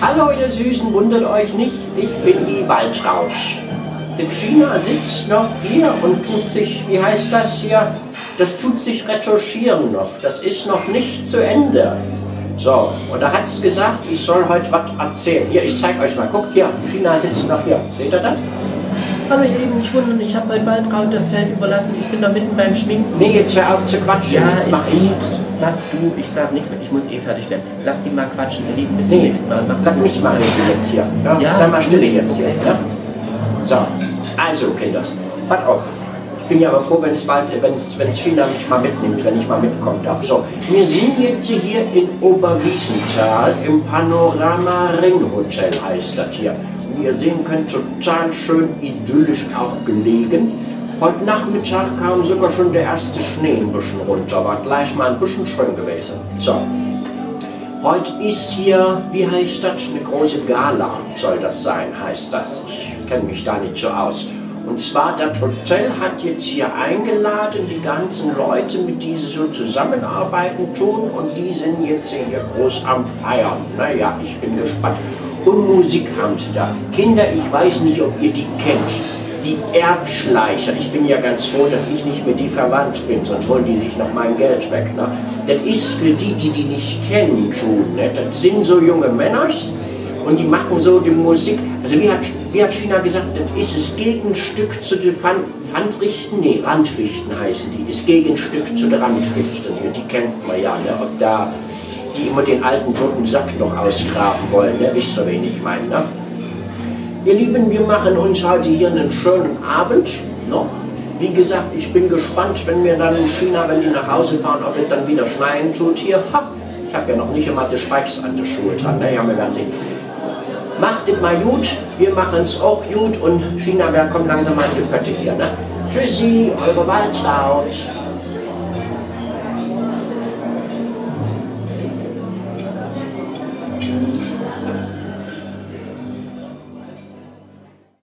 Hallo ihr Süßen, wundert euch nicht, ich bin die Waldrausch. Denn China sitzt noch hier und tut sich, wie heißt das hier? Das tut sich retuschieren noch. Das ist noch nicht zu Ende. So, und da hat es gesagt, ich soll heute was erzählen. Hier, ich zeig euch mal. Guckt hier, China sitzt noch hier. Seht ihr das? Aber ihr Lieben, nicht wundern, ich habe heute Waldraut das Feld überlassen. Ich bin da mitten beim Schminken. Nee, jetzt hör auf zu quatschen. Ja, jetzt mach ich. gut. Mach du, ich sag nichts mehr. Ich muss eh fertig werden. Lass die mal quatschen, ihr Lieben. Bis zum Nee, nächsten Mal. Macht's sag mich mal jetzt hier. Ja? Ja. Sei mal stille jetzt hier. Ja? So, also Kinders, pass auf. Ich bin ja aber froh, wenn es bald, wenn's, wenn's China mich mal mitnimmt, wenn ich mal mitkommen darf. So, wir sind jetzt hier in Oberwiesenthal im Panorama Ring Hotel heißt das hier. Wie ihr sehen könnt, total schön idyllisch auch gelegen. Heute Nachmittag kam sogar schon der erste Schnee ein bisschen runter, war gleich mal ein bisschen schön gewesen. So, Heute ist hier, wie heißt das, eine große Gala soll das sein, heißt das. Ich kenne mich da nicht so aus. Und zwar, das Hotel hat jetzt hier eingeladen, die ganzen Leute, mit denen sie so zusammenarbeiten tun und die sind jetzt hier groß am Feiern. Naja, ich bin gespannt. Und Musik haben sie da. Kinder, ich weiß nicht, ob ihr die kennt. Die Erbschleicher. Ich bin ja ganz froh, dass ich nicht mit die verwandt bin, sonst holen die sich noch mein Geld weg. Ne? Das ist für die, die die nicht kennen, tun. Ne? Das sind so junge Männer und die machen so die Musik. Also wie hat, wie hat China gesagt, das ist das Gegenstück zu den Pfand, Pfandrichten? Nee, Randfichten heißen die. Das Gegenstück zu den Randfichten. Die, die kennt man ja. Ne? Ob da die immer den alten toten Sack noch ausgraben wollen, ne? wisst ihr, wen ich meine. Ne? Ihr Lieben, wir machen uns heute hier einen schönen Abend. Ne? Wie gesagt, ich bin gespannt, wenn wir dann in China, wenn die nach Hause fahren, ob es dann wieder schneien tut hier. Ha, ich habe ja noch nicht immer die Spikes an der Schuhe dran. Ne? Ja, wir werden sehen. Macht es mal gut, wir machen es auch gut und China, wir kommen langsam mal in die Pötte hier. Ne? Tschüssi, eure Waltraut.